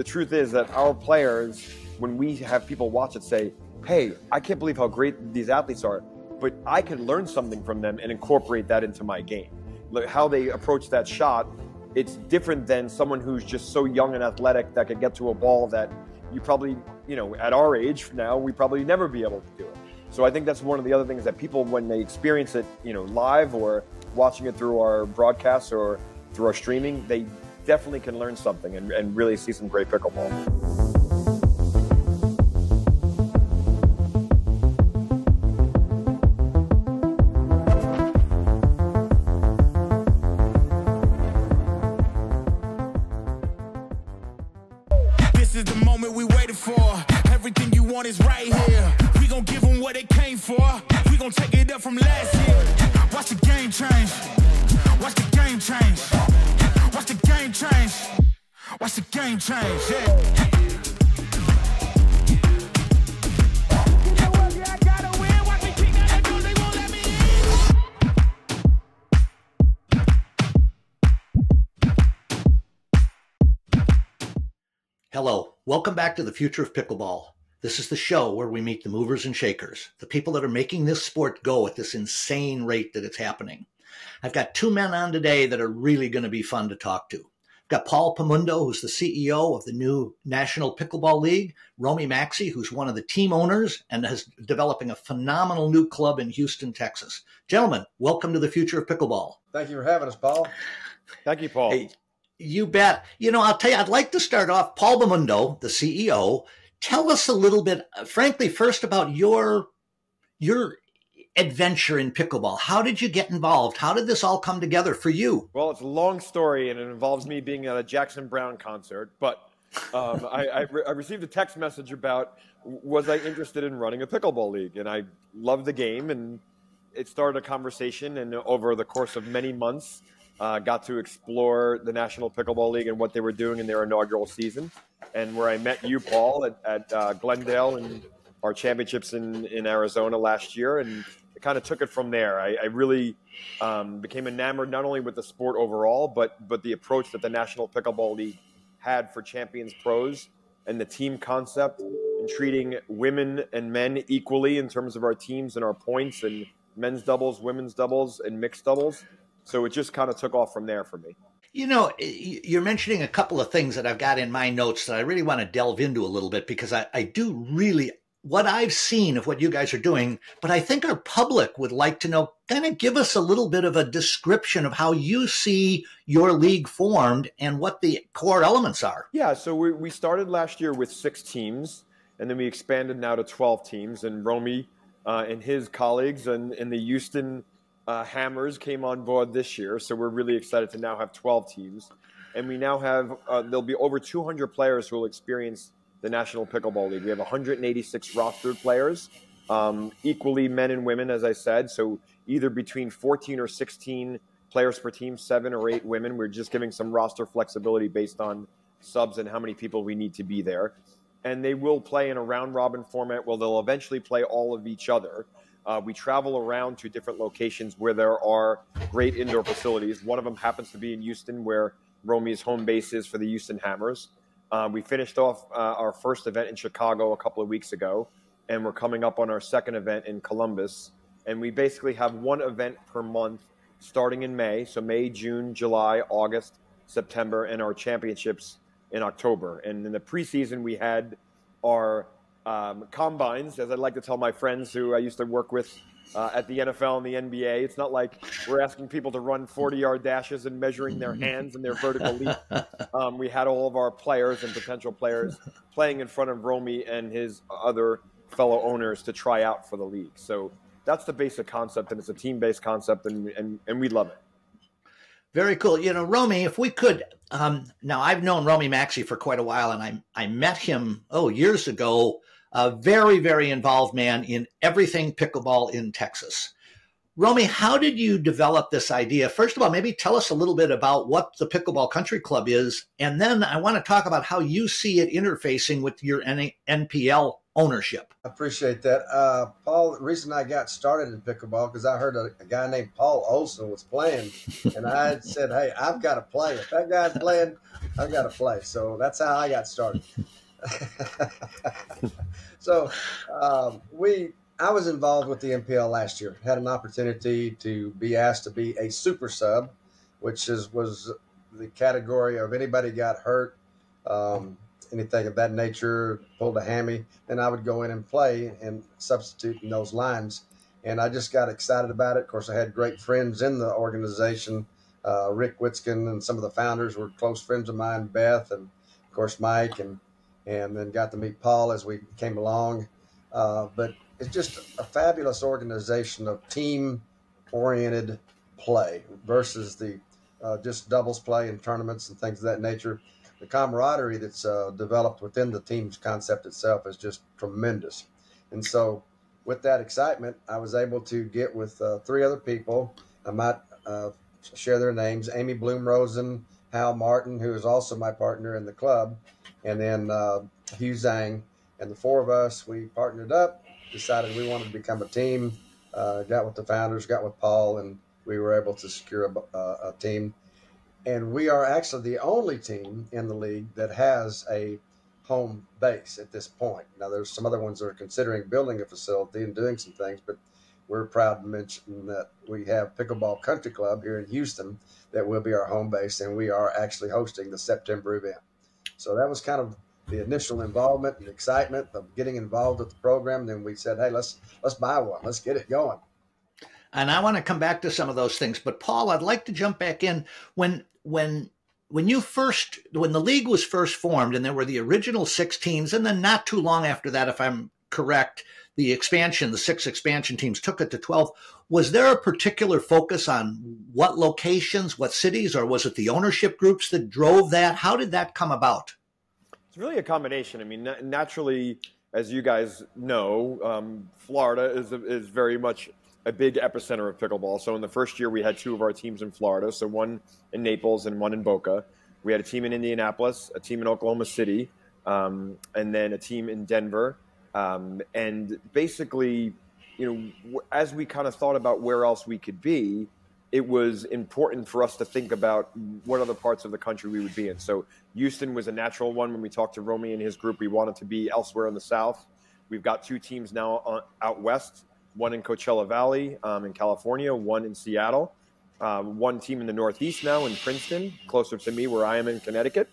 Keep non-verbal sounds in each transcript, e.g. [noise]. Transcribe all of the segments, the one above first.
The truth is that our players, when we have people watch it, say, hey, I can't believe how great these athletes are, but I can learn something from them and incorporate that into my game. Like how they approach that shot, it's different than someone who's just so young and athletic that could get to a ball that you probably, you know, at our age now, we probably never be able to do it. So I think that's one of the other things that people, when they experience it, you know, live or watching it through our broadcasts or through our streaming, they definitely can learn something and, and really see some great pickleball. Hello, welcome back to the Future of Pickleball. This is the show where we meet the movers and shakers, the people that are making this sport go at this insane rate that it's happening. I've got two men on today that are really going to be fun to talk to. I've got Paul Bamundo, who's the CEO of the new National Pickleball League, Rommie Maxey, who's one of the team owners and is developing a phenomenal new club in Houston, Texas. Gentlemen, welcome to the Future of Pickleball. Thank you for having us, Paul. Thank you, Paul. Hey, you bet. You know, I'll tell you, I'd like to start off, Paul Bamundo, the CEO. Tell us a little bit, uh, frankly, first about your your adventure in pickleball. How did you get involved? How did this all come together for you? Well, it's a long story, and it involves me being at a Jackson Browne concert. But um, [laughs] I, I, re- I, received a text message about was I interested in running a pickleball league, and I loved the game, and it started a conversation. And over the course of many months, uh, got to explore the National Pickleball League and what they were doing in their inaugural season, and where I met you, Paul, at, at uh, Glendale and our championships in, in Arizona last year, and kind of took it from there. I, I really um, became enamored not only with the sport overall, but but the approach that the National Pickleball League had for Champions Pros and the team concept and treating women and men equally in terms of our teams and our points and men's doubles, women's doubles, and mixed doubles. So it just kind of took off from there for me. You know, you're mentioning a couple of things that I've got in my notes that I really want to delve into a little bit because I, I do really what I've seen of what you guys are doing, but I think our public would like to know kind of give us a little bit of a description of how you see your league formed and what the core elements are. Yeah, so we, we started last year with six teams, and then we expanded now to 12 teams. And Rommie uh, and his colleagues and, and the Houston uh, Hammers came on board this year, so we're really excited to now have 12 teams. And we now have, uh, there'll be over 200 players who will experience the National Pickleball League. We have 186 rostered players, um, equally men and women, as I said. So either between 14 or 16 players per team, seven or eight women. We're just giving some roster flexibility based on subs and how many people we need to be there. And they will play in a round robin format where they'll eventually play all of each other. Uh, we travel around to different locations where there are great indoor facilities. One of them happens to be in Houston, where Rommie's home base is for the Houston Hammers. Uh, we finished off uh, our first event in Chicago a couple of weeks ago, and we're coming up on our second event in Columbus. And we basically have one event per month starting in May. So May, June, July, August, September, and our championships in October. And in the preseason, we had our um, combines, as I'd like to tell my friends who I used to work with uh, at the NFL and the NBA. It's not like we're asking people to run 40 yard dashes and measuring their hands and their vertical leap. [laughs] Um, we had all of our players and potential players playing in front of Rommie and his other fellow owners to try out for the league. So that's the basic concept, and it's a team based concept, and, and, and we love it. Very cool. You know, Rommie, if we could, um, now I've known Rommie Maxey for quite a while, and I I met him oh years ago a very, very involved man in everything pickleball in Texas. Rommie, how did you develop this idea? First of all, maybe tell us a little bit about what the Pickleball Country Club is, and then I want to talk about how you see it interfacing with your NPL ownership. I appreciate that. Uh, Paul, the reason I got started in pickleball because I heard a, a, guy named Paul Olson was playing, and I said, "Hey, I've got to play. If that guy's playing, I've got to play. So that's how I got started. [laughs] so um, we, I was involved with the NPL last year. Had an opportunity to be asked to be a super sub, which is was the category of anybody got hurt, um, anything of that nature, pulled a hammy, then I would go in and play and substitute in those lines. And I just got excited about it. Of course, I had great friends in the organization. Uh, Rick Witzkin and some of the founders were close friends of mine, Beth and of course Mike, and and then got to meet Paul as we came along. Uh, but it's just a fabulous organization of team oriented play versus the uh, just doubles play and tournaments and things of that nature. The camaraderie that's uh, developed within the team's concept itself is just tremendous. And so, with that excitement, I was able to get with uh, three other people. I might uh, share their names Amy Bloom Rosen, Hal Martin, who is also my partner in the club, and then uh, Hugh Zhang. And the four of us, we partnered up, decided we wanted to become a team, uh, got with the founders, got with Paul, and we were able to secure a, a, a team. And we are actually the only team in the league that has a home base at this point. Now, there's some other ones that are considering building a facility and doing some things, but we're proud to mention that we have Pickleball Country Club here in Houston that will be our home base, and we are actually hosting the September event. So that was kind of the initial involvement and excitement of getting involved with the program. Then we said, "Hey, let's let's buy one. Let's get it going." And I want to come back to some of those things, but Paul, I'd like to jump back in when when when you first when the league was first formed and there were the original six teams and then not too long after that if i'm correct the expansion the six expansion teams took it to 12 was there a particular focus on what locations what cities or was it the ownership groups that drove that how did that come about it's really a combination i mean naturally as you guys know um, florida is, is very much a big epicenter of pickleball. So in the first year, we had two of our teams in Florida. So one in Naples and one in Boca. We had a team in Indianapolis, a team in Oklahoma City, um, and then a team in Denver. Um, and basically, you know, as we kind of thought about where else we could be, it was important for us to think about what other parts of the country we would be in. So Houston was a natural one. When we talked to Rommie and his group, we wanted to be elsewhere in the South. We've got two teams now on, out west one in Coachella Valley um, in California, one in Seattle, um, one team in the Northeast now in Princeton, closer to me where I am in Connecticut,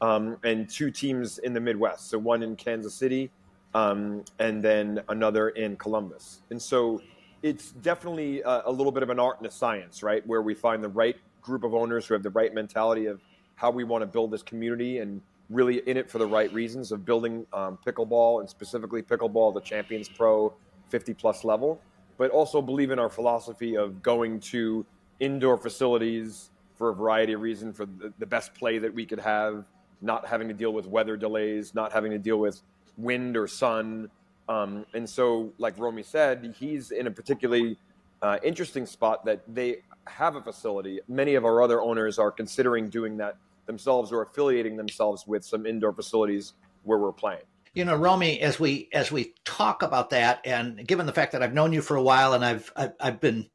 um, and two teams in the Midwest. So one in Kansas City, um, and then another in Columbus. And so it's definitely a, a, little bit of an art and a science, right? Where we find the right group of owners who have the right mentality of how we want to build this community and really in it for the right reasons of building um, pickleball and specifically pickleball, the Champions Pro 50 plus level, but also believe in our philosophy of going to indoor facilities for a variety of reasons for the, the best play that we could have, not having to deal with weather delays, not having to deal with wind or sun. Um, and so, like Rommie said, he's in a particularly uh, interesting spot that they have a facility. Many of our other owners are considering doing that themselves or affiliating themselves with some indoor facilities where we're playing you know rommie as we as we talk about that and given the fact that i've known you for a while and i've i've, I've been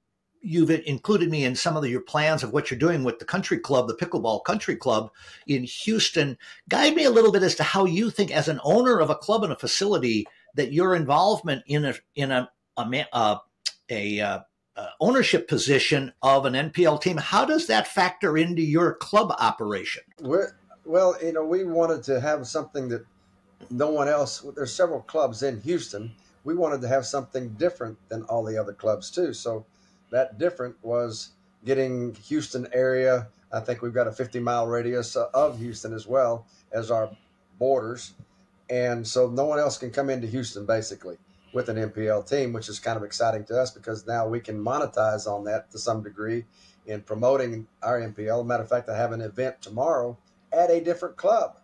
you've included me in some of your plans of what you're doing with the country club the pickleball country club in houston guide me a little bit as to how you think as an owner of a club and a facility that your involvement in a in a a, a, a uh, uh, ownership position of an npl team how does that factor into your club operation We're, well you know we wanted to have something that no one else. There's several clubs in Houston. We wanted to have something different than all the other clubs too. So that different was getting Houston area. I think we've got a 50 mile radius of Houston as well as our borders, and so no one else can come into Houston basically with an NPL team, which is kind of exciting to us because now we can monetize on that to some degree in promoting our NPL. Matter of fact, I have an event tomorrow at a different club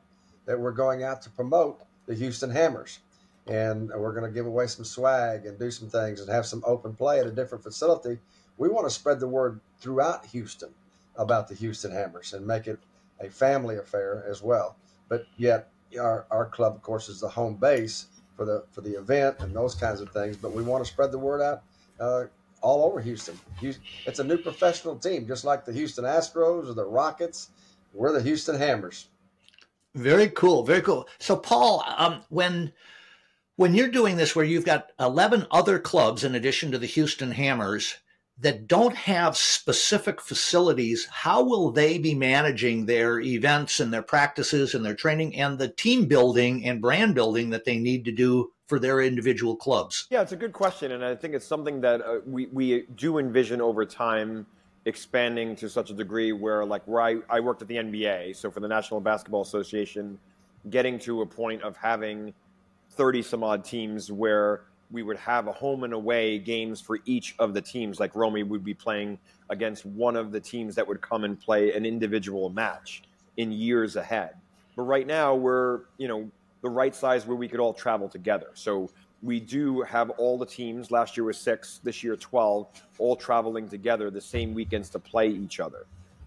that we're going out to promote the Houston Hammers. And we're going to give away some swag and do some things and have some open play at a different facility. We want to spread the word throughout Houston about the Houston Hammers and make it a family affair as well. But yet, our, our club, of course, is the home base for the for the event and those kinds of things. But we want to spread the word out uh, all over Houston. It's a new professional team, just like the Houston Astros or the Rockets. We're the Houston Hammers. Very cool. Very cool. So, Paul, um, when when you're doing this, where you've got 11 other clubs in addition to the Houston Hammers that don't have specific facilities, how will they be managing their events and their practices and their training and the team building and brand building that they need to do for their individual clubs? Yeah, it's a good question. And I think it's something that uh, we, we do envision over time expanding to such a degree where, like, where I, I worked at the NBA, so for the National Basketball Association, getting to a point of having 30 some odd teams where we would have a home and away games for each of the teams. Like Rommie would be playing against one of the teams that would come and play an individual match in years ahead. But right now we're, you know, the right size where we could all travel together. So we do have all the teams. Last year was six, this year 12, all traveling together the same weekends to play each other.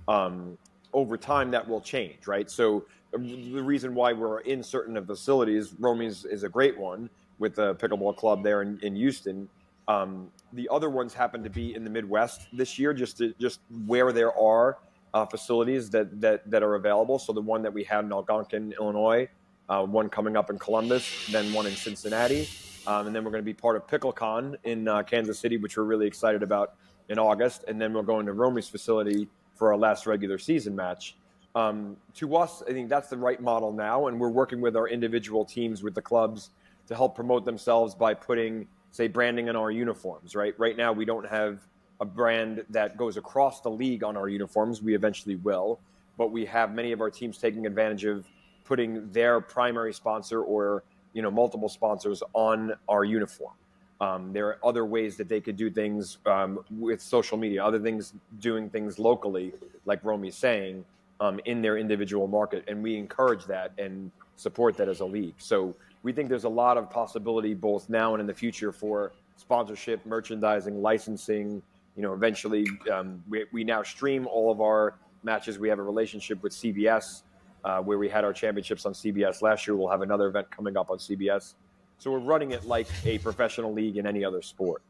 Um, over time, that will change, right? So the reason why we're in certain facilities, Rommie's is a great one with the pickleball club there in, in Houston. Um, the other ones happen to be in the Midwest this year, just to, just where there are uh, facilities that, that that are available. So the one that we have in Algonquin, Illinois, uh, one coming up in Columbus, then one in Cincinnati, um, and then we're going to be part of PickleCon in uh, Kansas City, which we're really excited about in August, and then we're going to Rommie's facility for our last regular season match. Um, to us, I think that's the right model now, and we're working with our individual teams with the clubs to help promote themselves by putting, say, branding on our uniforms. Right, right now we don't have a brand that goes across the league on our uniforms. We eventually will, but we have many of our teams taking advantage of putting their primary sponsor or you know multiple sponsors on our uniform. Um, there are other ways that they could do things um, with social media, other things doing things locally, like Rommie's saying, um, in their individual market, and we encourage that and support that as a league. So we think there's a lot of possibility both now and in the future for sponsorship, merchandising, licensing. You know, eventually um, we, we now stream all of our matches. We have a relationship with CBS uh, where we had our championships on CBS last year. We'll have another event coming up on CBS. So we're running it like a professional league in any other sport.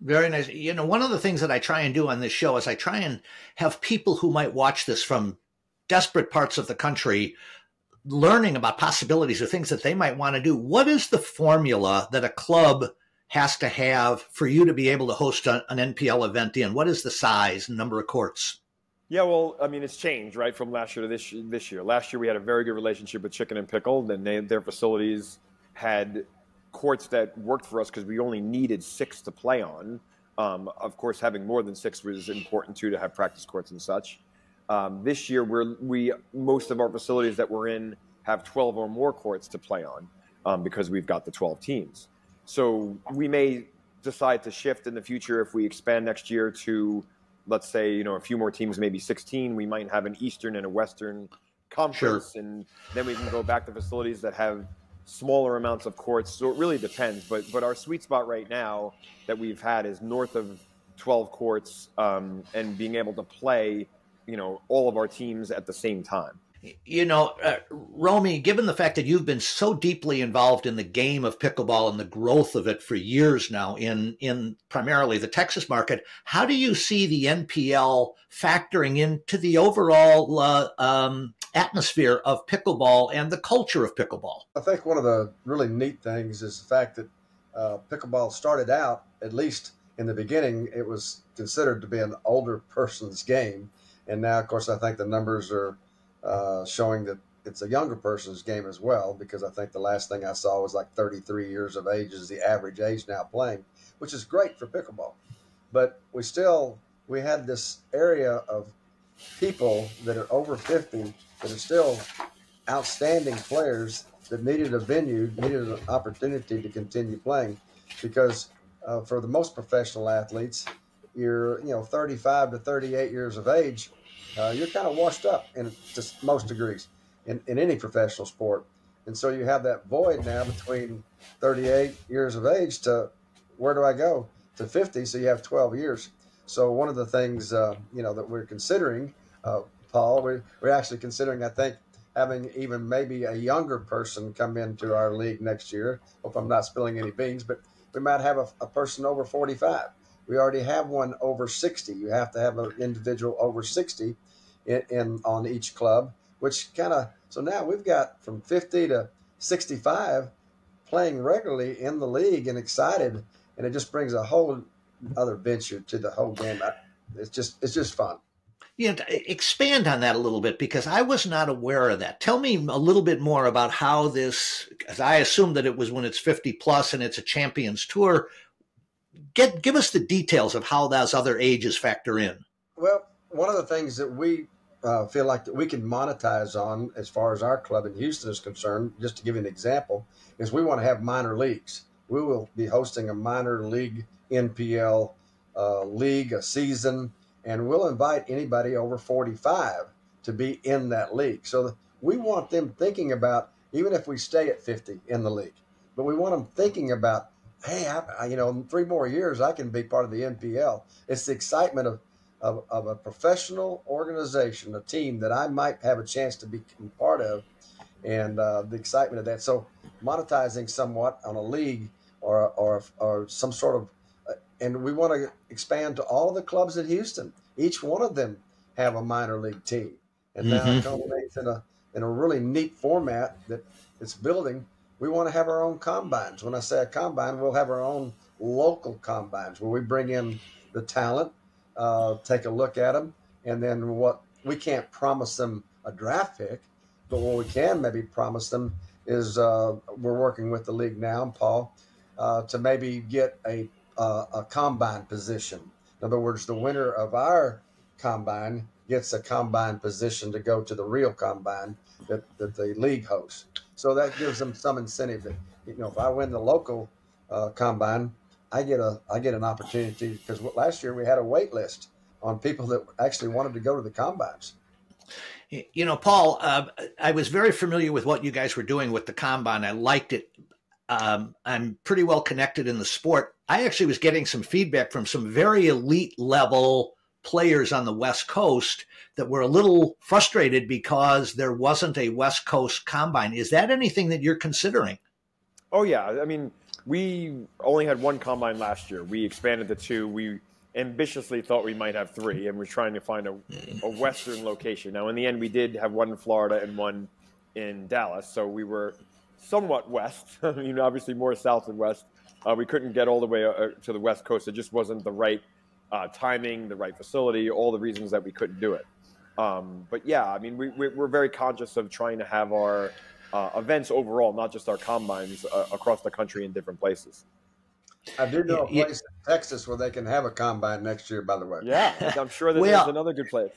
Very nice. You know, one of the things that I try and do on this show is I try and have people who might watch this from desperate parts of the country learning about possibilities or things that they might want to do. What is the formula that a club has to have for you to be able to host an NPL event in? What is the size and number of courts? Yeah, well, I mean, it's changed, right, from last year to this this year. Last year, we had a very good relationship with Chicken and Pickle, and they, their facilities had courts that worked for us because we only needed six to play on. Um, of course, having more than six was important too to have practice courts and such. Um, this year, we're we most of our facilities that we're in have 12 or more courts to play on um, because we've got the 12 teams. So we may decide to shift in the future if we expand next year to let's say you know a few more teams, maybe 16. We might have an Eastern and a Western conference, sure. and then we can go back to facilities that have smaller amounts of courts. So it really depends. But but our sweet spot right now that we've had is north of 12 courts um, and being able to play you know all of our teams at the same time you know, uh, Rommie, given the fact that you've been so deeply involved in the game of pickleball and the growth of it for years now in in primarily the Texas market, how do you see the NPL factoring into the overall uh, um, atmosphere of pickleball and the culture of pickleball? I think one of the really neat things is the fact that uh, pickleball started out, at least in the beginning, it was considered to be an older person's game, and now, of course, I think the numbers are uh, showing that it's a younger person's game as well. Because I think the last thing I saw was like 33 years of age is the average age now playing, which is great for pickleball. But we still we had this area of people that are over 50 that are still outstanding players that needed a venue, needed an opportunity to continue playing, because uh, for the most professional athletes, you're you know 35 to 38 years of age uh, you're kind of washed up in to most degrees in, in any professional sport. And so you have that void now between 38 years of age to where do I go to 50? So you have 12 years. So one of the things uh, you know that we're considering, uh, Paul, we're, we're actually considering, I think, having even maybe a younger person come into our league next year. Hope I'm not spilling any beans, but we might have a, a person over 45 we already have one over 60. You have to have an individual over 60 in, in on each club. which kind of so now we've got from 50 to 65 playing regularly in the league and excited, and it just brings a whole other venture to the whole game. It's just it's just fun. You know, expand on that a little bit because I was not aware of that. Tell me a little bit more about how this. Because I assume that it was when it's 50 plus and it's a Champions Tour. Get give us the details of how those other ages factor in. Well, one of the things that we uh, feel like that we can monetize on as far as our club in Houston is concerned, just to give you an example, is we want to have minor leagues. We will be hosting a minor league NPL uh, league, a season, and we'll invite anybody over 45 to be in that league. So we want them thinking about, even if we stay at 50 in the league, but we want them thinking about, hey, I, you know, in three more years, I can be part of the NPL. It's the excitement of of, of a professional organization, a team that I might have a chance to be part of, and uh, the excitement of that. So monetizing somewhat on a league or or or some sort of, uh, and we want to expand to all the clubs in Houston. Each one of them have a minor league team, and mm-hmm. now it culminates in a in a really neat format that it's building. We want to have our own combines. When I say a combine, we'll have our own local combines where we bring in the talent uh, take a look at them, and then what we can't promise them a draft pick, but what we can maybe promise them is uh, we're working with the league now, Paul, uh, to maybe get a a combine position. In other words, the winner of our combine gets a combine position to go to the real combine that, that the league hosts. So that gives them some incentive that you know if I win the local uh, combine, I get a I get an opportunity because last year we had a wait list on people that actually wanted to go to the combines. You know, Paul, uh, I was very familiar with what you guys were doing with the combine. I liked it. Um, I'm pretty well connected in the sport. I actually was getting some feedback from some very elite level players on the West Coast that were a little frustrated because there wasn't a West Coast combine. Is that anything that you're considering? Oh yeah, I mean, we only had one combine last year. We expanded to two. We ambitiously thought we might have three, and we're trying to find a, a western location. Now, in the end, we did have one in Florida and one in Dallas, so we were somewhat west. [laughs] I mean, obviously more south than west. Uh, we couldn't get all the way uh, to the west coast. It just wasn't the right uh, timing, the right facility, all the reasons that we couldn't do it. Um, but yeah, I mean, we, we're very conscious of trying to have our uh, events overall, not just our combines uh, across the country in different places. I do know a place in Texas where they can have a combine next year. By the way, yeah, I'm sure that [laughs] well, there's another good place.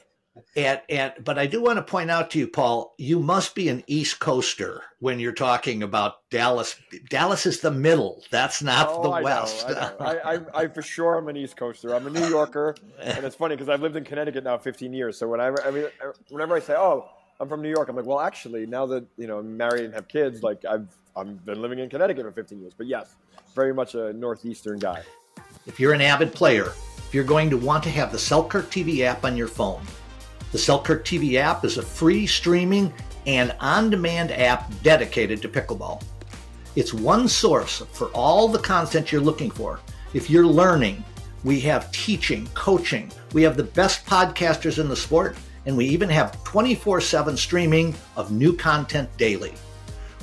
And, and but I do want to point out to you, Paul, you must be an East Coaster when you're talking about Dallas. Dallas is the middle. That's not oh, the I West. Know, I, I, I, I, for sure am an East Coaster. I'm a New Yorker, and it's funny because I've lived in Connecticut now 15 years. So whenever I mean, er, whenever I say, "Oh, I'm from New York. I'm like, well, actually, now that you know I'm married and have kids, like I've I've been living in Connecticut for 15 years. But yes, very much a northeastern guy. If you're an avid player, if you're going to want to have the Selkirk TV app on your phone. The Selkirk TV app is a free streaming and on-demand app dedicated to pickleball. It's one source for all the content you're looking for. If you're learning, we have teaching, coaching, we have the best podcasters in the sport and we even have 24 7 streaming of new content daily.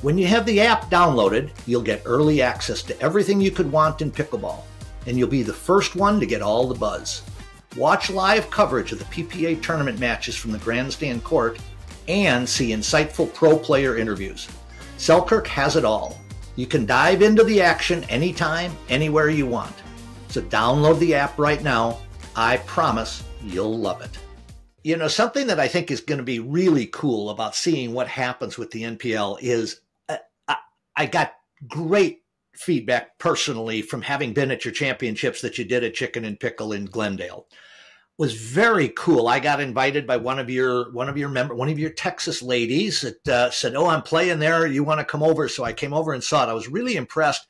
When you have the app downloaded, you'll get early access to everything you could want in pickleball, and you'll be the first one to get all the buzz. Watch live coverage of the PPA tournament matches from the grandstand court and see insightful pro player interviews. Selkirk has it all. You can dive into the action anytime, anywhere you want. So download the app right now. I promise you'll love it. You know, something that I think is going to be really cool about seeing what happens with the NPL is uh, I, I got great feedback personally from having been at your championships that you did at Chicken and Pickle in Glendale was very cool. I got invited by one of your one of your member one of your Texas ladies that uh, said, "Oh, I'm playing there. You want to come over?" So I came over and saw it. I was really impressed.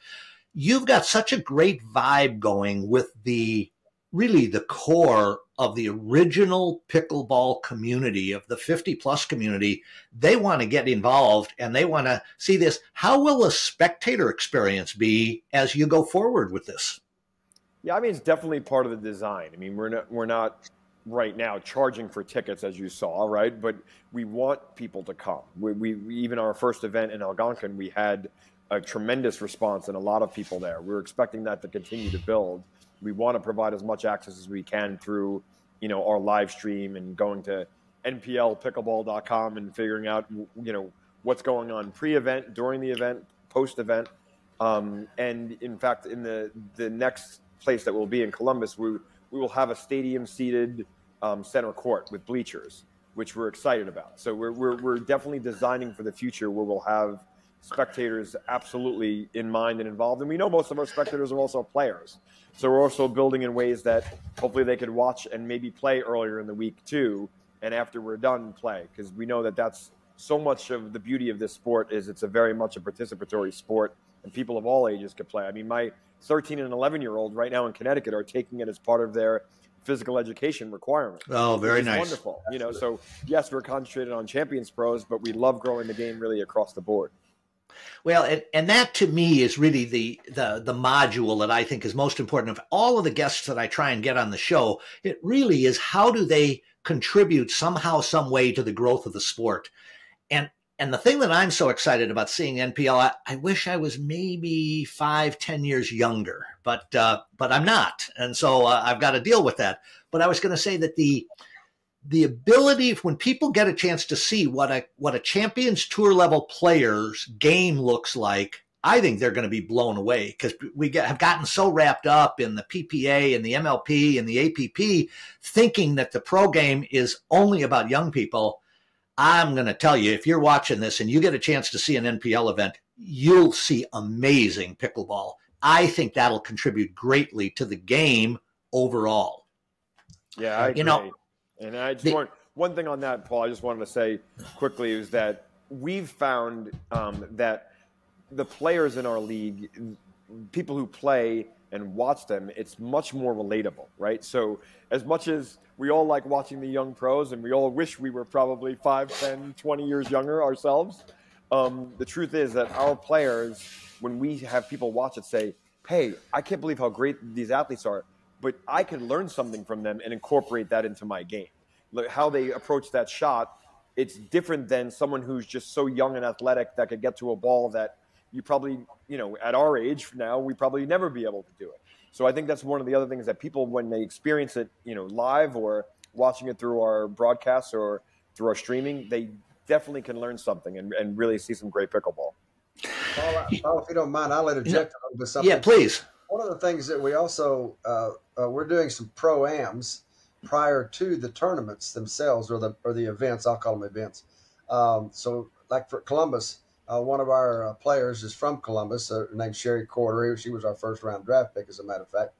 You've got such a great vibe going with the really the core of the original pickleball community, of the 50 plus community, they want to get involved and they want to see this. How will a spectator experience be as you go forward with this? Yeah, I mean, it's definitely part of the design. I mean, we're not, we're not right now charging for tickets, as you saw, right? But we want people to come. We, we, we even our first event in Algonquin, we had a tremendous response and a lot of people there. We're expecting that to continue to build. We want to provide as much access as we can through, you know, our live stream and going to nplpickleball.com and figuring out, you know, what's going on pre-event, during the event, post-event. Um, and in fact, in the the next place that we'll be in Columbus, we we will have a stadium seated um, center court with bleachers, which we're excited about. So we're, we're, we're definitely designing for the future where we'll have spectators absolutely in mind and involved. And we know most of our spectators are also players. So we're also building in ways that hopefully they could watch and maybe play earlier in the week too. And after we're done, play because we know that that's so much of the beauty of this sport is it's a very much a participatory sport and people of all ages could play. I mean, my 13 and 11 year old right now in Connecticut are taking it as part of their physical education requirement. Oh, very nice. Wonderful. You know, so yes, we're concentrated on champions pros, but we love growing the game really across the board. Well, and, and that to me is really the, the the module that I think is most important of all of the guests that I try and get on the show. It really is how do they contribute somehow, some way to the growth of the sport. And and the thing that I'm so excited about seeing NPL, I, I wish I was maybe five, ten years younger, but uh, but I'm not, and so uh, I've got to deal with that. But I was going to say that the the ability when people get a chance to see what a what a champions tour level player's game looks like i think they're going to be blown away because we get, have gotten so wrapped up in the ppa and the mlp and the app thinking that the pro game is only about young people. I'm going to tell you if you're watching this and you get a chance to see an npl event you'll see amazing pickleball. I think that'll contribute greatly to the game overall. Yeah I you know and I just the, want one thing on that, Paul. I just wanted to say quickly is that we've found um, that the players in our league, people who play and watch them, it's much more relatable, right? So as much as we all like watching the young pros and we all wish we were probably 5, 10, 20 years younger ourselves, um, the truth is that our players, when we have people watch it, say, hey, I can't believe how great these athletes are but I can learn something from them and incorporate that into my game. How they approach that shot, it's different than someone who's just so young and athletic that could get to a ball that you probably, you know, at our age now, we probably never be able to do it. So I think that's one of the other things that people, when they experience it, you know, live or watching it through our broadcasts or through our streaming, they definitely can learn something and, and really see some great pickleball. Paul, Paul, if you don't mind, I'll interject a little bit something. Yeah, please one of the things that we also uh, uh, we're doing some pro ams prior to the tournaments themselves or the or the events. I'll call them events. Um, so, like for Columbus, uh, one of our uh, players is from Columbus, uh, named Sherry Corder. She was our first round draft pick, as a matter of fact.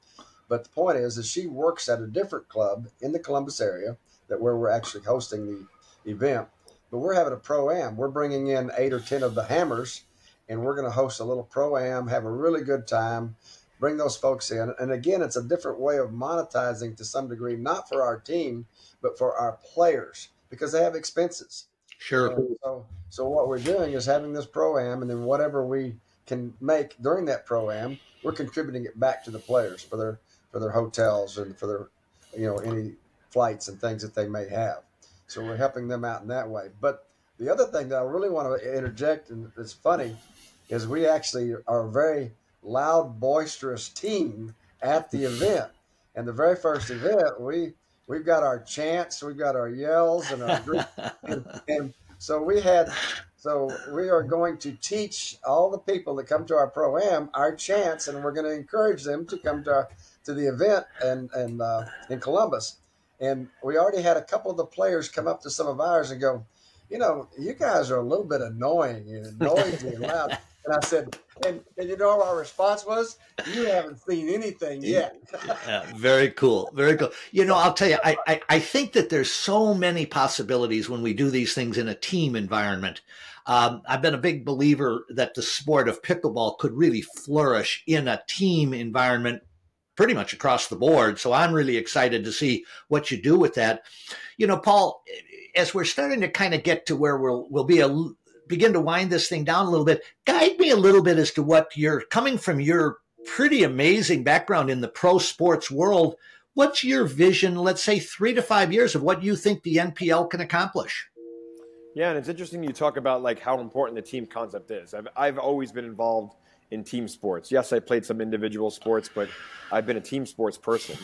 But the point is, is she works at a different club in the Columbus area that where we're actually hosting the event. But we're having a pro am. We're bringing in eight or ten of the hammers, and we're going to host a little pro am, have a really good time bring those folks in. And again, it's a different way of monetizing to some degree, not for our team, but for our players because they have expenses. Sure. so, so what we're doing is having this pro am, and then whatever we can make during that pro am, we're contributing it back to the players for their for their hotels and for their you know any flights and things that they may have. So we're helping them out in that way. But the other thing that I really want to interject, and it's funny, is we actually are very loud, boisterous team at the event. And the very first event, we we've got our chants, we've got our yells, and our and, [laughs] and so we had. So we are going to teach all the people that come to our pro am our chants, and we're going to encourage them to come to our, to the event and and uh, in Columbus. And we already had a couple of the players come up to some of ours and go, you know, you guys are a little bit annoying and noisy and loud. [laughs] And I said, and, and you know what our response was? You haven't seen anything yet. [laughs] yeah, very cool. Very cool. You know, I'll tell you, I, I, I, think that there's so many possibilities when we do these things in a team environment. Um, I've been a big believer that the sport of pickleball could really flourish in a team environment pretty much across the board. So I'm really excited to see what you do with that. You know, Paul, as we're starting to kind of get to where we'll, we'll be a begin to wind this thing down a little bit, guide me a little bit as to what you're coming from your pretty amazing background in the pro sports world. What's your vision, let's say three to five years, of what you think the NPL can accomplish? Yeah, and it's interesting you talk about like how important the team concept is. I've, I've always been involved in team sports. Yes, I played some individual sports, but I've been a team sports person.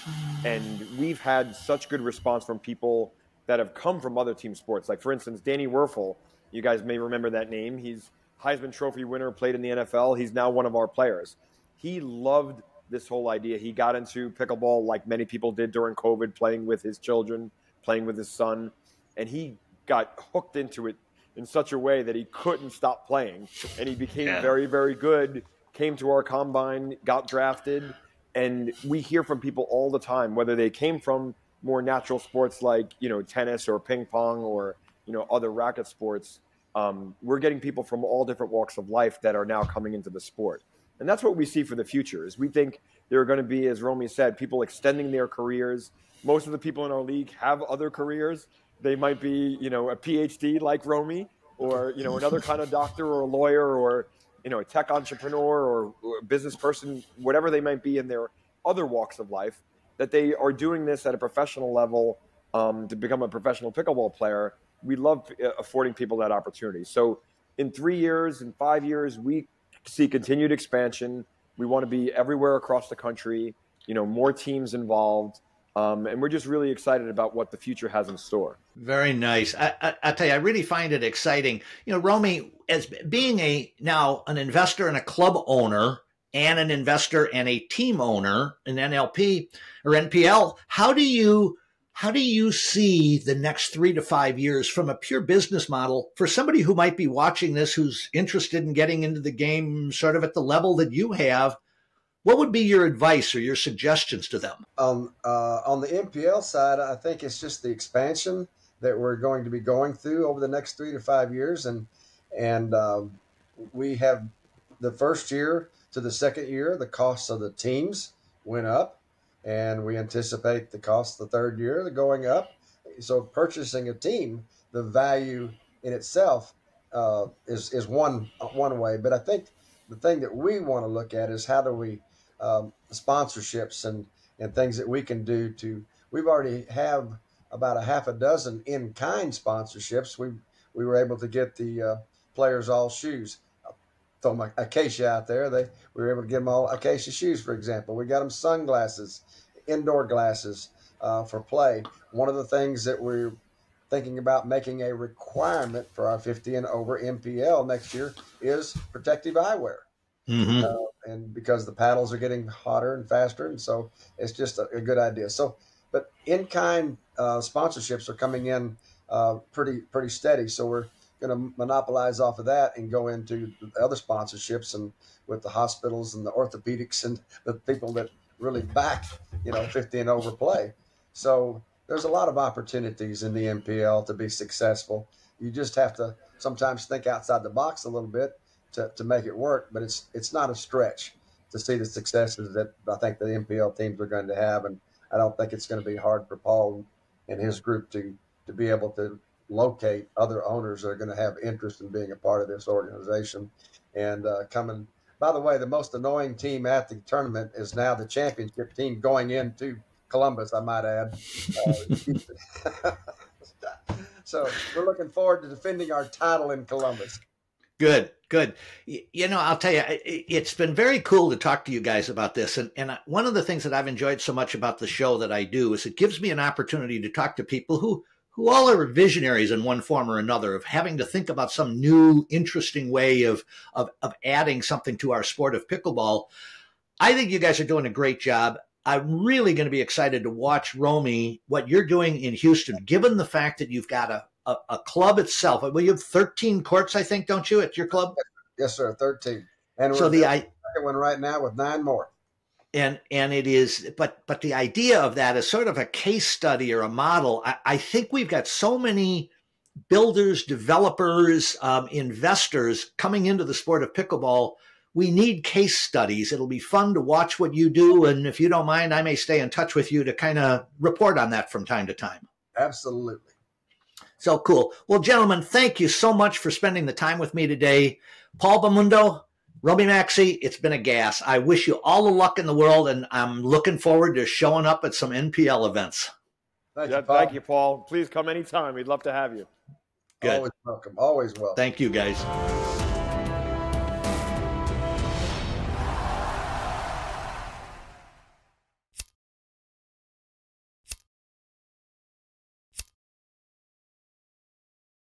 And we've had such good response from people that have come from other team sports. Like, for instance, Danny Wuerffel, you guys may remember that name. He's Heisman Trophy winner, played in the NFL. He's now one of our players. He loved this whole idea. He got into pickleball like many people did during COVID, playing with his children, playing with his son. And he got hooked into it in such a way that he couldn't stop playing. And he became yeah. very, very good came to our combine, got drafted, and we hear from people all the time whether they came from more natural sports like you know tennis or ping pong or you know other racket sports. Um, we're getting people from all different walks of life that are now coming into the sport, and that's what we see for the future. Is we think there are going to be, as Rommie said, people extending their careers. Most of the people in our league have other careers. They might be, you know, a PhD like Rommie, or you know, another kind of doctor or a lawyer, or you know, a tech entrepreneur or, a business person, whatever they might be in their other walks of life, that they are doing this at a professional level um, to become a professional pickleball player. We love uh, affording people that opportunity. So, in three years, in five years, we see continued expansion. We want to be everywhere across the country. You know, more teams involved. Um, and we're just really excited about what the future has in store. Very nice. I, I, I, tell you, I really find it exciting. You know, Rommie, as being a now an investor and a club owner, and an investor and a team owner, an NLP or NPL, how do you how do you see the next three to five years from a pure business model for somebody who might be watching this, who's interested in getting into the game, sort of at the level that you have? What would be your advice or your suggestions to them? Um, uh, on the NPL side, I think it's just the expansion that we're going to be going through over the next three to five years, and and um, we have the first year to the second year, the costs of the teams went up, and we anticipate the cost the third year going up. So purchasing a team, the value in itself uh, is is one one way, but I think the thing that we want to look at is how do we um, sponsorships and and things that we can do to. We've already have about a half a dozen in kind sponsorships. We we were able to get the uh, players all shoes. Throw my Acacia out there. They we were able to get them all Acacia shoes, for example. We got them sunglasses, indoor glasses uh, for play. One of the things that we're thinking about making a requirement for our 50 and over NPL next year is protective eyewear. Mm-hmm. Uh, and because the paddles are getting hotter and faster, and so it's just a, a good idea. So, but in kind uh, sponsorships are coming in uh, pretty pretty steady. So we're going to monopolize off of that and go into the other sponsorships and with the hospitals and the orthopedics and the people that really back you know 50 and over play. So there's a lot of opportunities in the NPL to be successful. You just have to sometimes think outside the box a little bit to, to make it work, but it's it's not a stretch to see the successes that I think the NPL teams are going to have, and I don't think it's going to be hard for Paul and his group to to be able to locate other owners that are going to have interest in being a part of this organization and uh, coming. By the way, the most annoying team at the tournament is now the championship team going into Columbus. I might add. Uh, [laughs] so we're looking forward to defending our title in Columbus. Good, good. You know, I'll tell you, it's been very cool to talk to you guys about this. And, and one of the things that I've enjoyed so much about the show that I do is it gives me an opportunity to talk to people who, who all are visionaries in one form or another of having to think about some new, interesting way of, of, of adding something to our sport of pickleball. I think you guys are doing a great job. I'm really going to be excited to watch Rommie, what you're doing in Houston, given the fact that you've got a, a, a club itself. Well, you have 13 courts, I think, don't you, at your club? Yes, sir, 13. And so the I, one right now with nine more. And and it is, but but the idea of that is sort of a case study or a model. I, I think we've got so many builders, developers, um, investors coming into the sport of pickleball. We need case studies. It'll be fun to watch what you do, and if you don't mind, I may stay in touch with you to kind of report on that from time to time. Absolutely. So cool. Well, gentlemen, thank you so much for spending the time with me today. Paul Bamundo, Rommie Maxey, it's been a gas. I wish you all the luck in the world, and I'm looking forward to showing up at some NPL events. Thank Yeah, you, Paul. thank you, Paul. Please come anytime. We'd love to have you. Good. Always welcome. Always welcome. Thank you, guys.